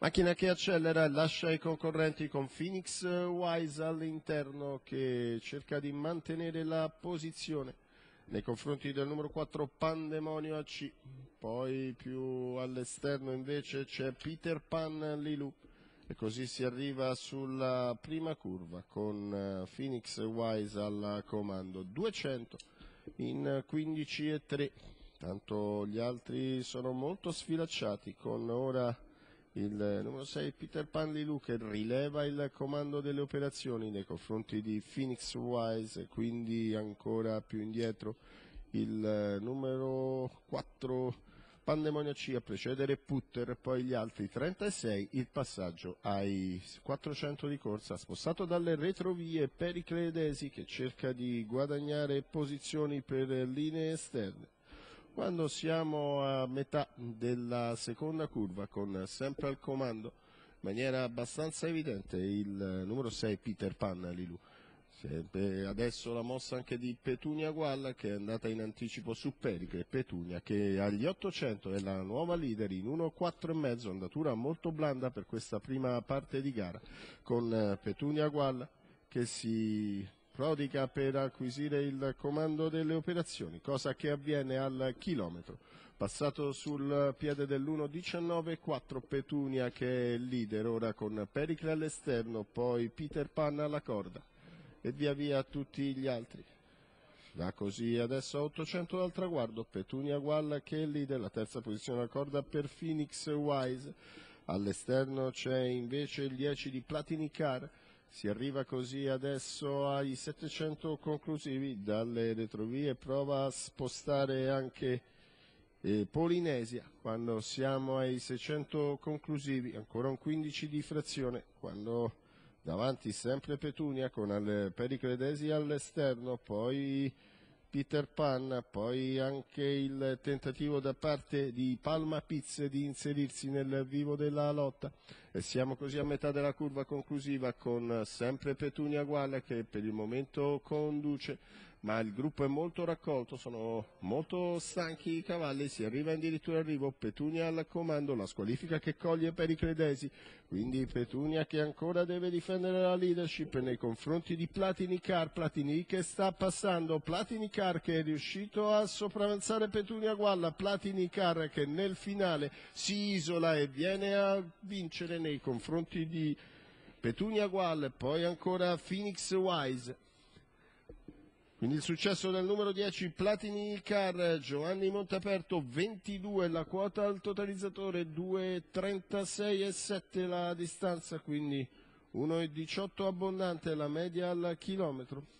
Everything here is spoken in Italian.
Macchina che accelera e lascia i concorrenti con Phoenix Wise all'interno che cerca di mantenere la posizione nei confronti del numero 4 Pandemonio AC. Poi più all'esterno invece c'è Peter Pan Lilu e così si arriva sulla prima curva con eh, Phoenix Wise al comando 200 in 15 e 3. Tanto gli altri sono molto sfilacciati con ora il numero 6 Peter Pan Lilu che rileva il comando delle operazioni nei confronti di Phoenix Wise, quindi ancora più indietro. Il numero 4 Pandemonia C a precedere Putter, poi gli altri 36, il passaggio ai 400 di corsa, spostato dalle retrovie Pericledesi che cerca di guadagnare posizioni per linee esterne quando siamo a metà della seconda curva con sempre al comando in maniera abbastanza evidente il numero 6 Peter Pan Lilu. Adesso la mossa anche di Petunia Gualla che è andata in anticipo su Pericle, Petunia che agli 800 è la nuova leader in 1.4,5, andatura molto blanda per questa prima parte di gara con Petunia Gualla che si prodiga per acquisire il comando delle operazioni, cosa che avviene al chilometro. Passato sul piede dell'1.19.4 Petunia che è leader ora con Pericle all'esterno, poi Peter Pan alla corda e via via tutti gli altri. Va così adesso a 800 dal traguardo, Petunia Gualla che è leader, la terza posizione alla corda per Phoenix Wise, all'esterno c'è invece il 10 di Platini Car, si arriva così adesso ai 700 conclusivi dalle retrovie, prova a spostare anche eh, Polinesia quando siamo ai 600 conclusivi, ancora un 15 di frazione, quando davanti sempre Petunia con Pericledesi all'esterno, poi Peter Pan, poi anche il tentativo da parte di Palma Pizze di inserirsi nel vivo della lotta. E siamo così a metà della curva conclusiva con sempre Petunia Gualla che per il momento conduce ma il gruppo è molto raccolto, sono molto stanchi i cavalli, si arriva addirittura arrivo, Petunia al comando, la squalifica che coglie per i credesi, quindi Petunia che ancora deve difendere la leadership nei confronti di Platini Car, Platini che sta passando, Platini Car che è riuscito a sopravanzare Petunia Gualla, Platini Car che nel finale si isola e viene a vincere nei confronti di Petunia Gualla. E poi ancora Phoenix Wise. Quindi il successo del numero 10 Platini Car, Giovanni Montaperto 22 la quota al totalizzatore, 2,36 e 7 la distanza, quindi 1,18 abbondante la media al chilometro.